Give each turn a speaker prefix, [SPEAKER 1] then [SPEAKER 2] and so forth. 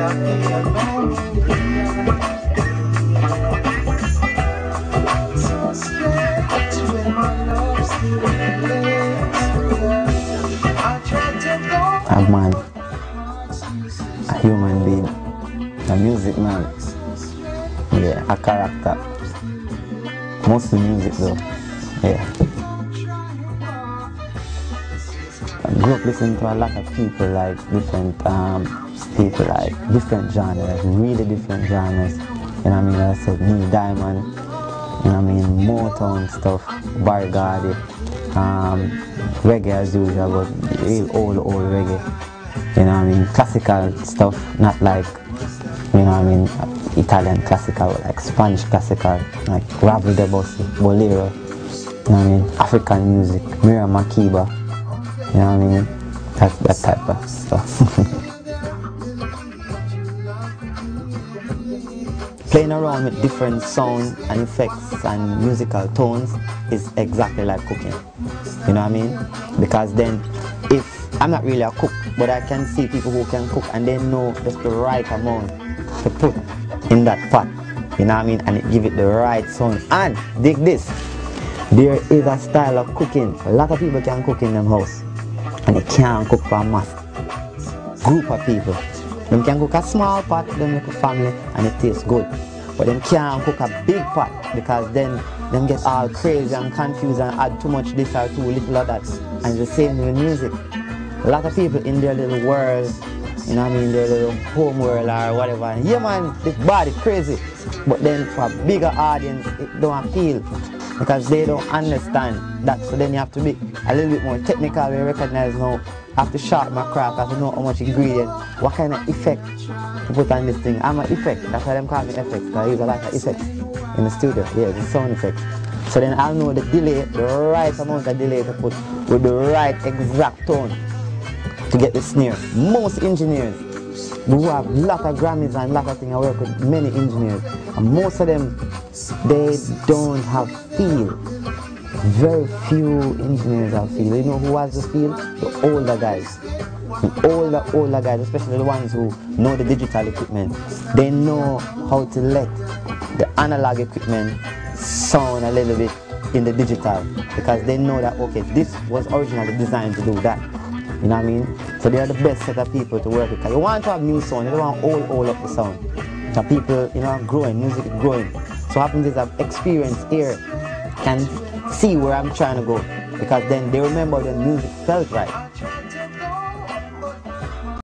[SPEAKER 1] A man, a human being, a music man, yeah, a character. Mostly music though, yeah. Grew up listening to a lot of people like different um, people like different genres, really different genres. You know what I mean? I said Neil Diamond, you know what I mean, Motown stuff, Berry Gordy, um, reggae as usual, but real old old reggae. You know what I mean? Classical stuff, not like you know what I mean, Italian classical, like Spanish classical, like Ravel Debussy, Bolero, you know what I mean, African music, Miriam Makeba, you know what I mean, that, that type of stuff. Playing around with different sound and effects and musical tones is exactly like cooking, you know what I mean, because then if I'm not really a cook, but I can see people who can cook and they know just the right amount to put in that pot. You know what I mean? And it give it the right sound. And dig this. There is a style of cooking. A lot of people can cook in them house. And they can't cook for a mass group of people. Them can cook a small pot, them make a family, and it tastes good. But them can't cook a big pot because then them get all crazy and confused and add too much this or too little of that. And the same with music. A lot of people in their little world you know what I mean, their little home world or whatever. And yeah man, this body crazy. But then for a bigger audience, it don't appeal because they don't understand that. So then you have to be a little bit more technical. We recognize now, I have to sharpen my craft, I have to know how much ingredient, what kind of effect to put on this thing. I'm an effect, that's why them call me effects, because I use a lot of effects in the studio. Yeah, the sound effects. So then I'll know the delay, the right amount of delay to put with the right exact tone to get the snare. Most engineers who have lot of Grammys and lot of things, I work with many engineers, and most of them, they don't have feel. Very few engineers have feel. You know who has the feel? The older guys. The older, older guys, especially the ones who know the digital equipment. They know how to let the analog equipment sound a little bit in the digital because they know that okay this was originally designed to do that you know what I mean? So they are the best set of people to work with. You want to have new sound, you don't want all all up the sound. So people, you know, growing, music is growing. So happens is I've um, experienced here can see where I'm trying to go. Because then they remember the music felt right.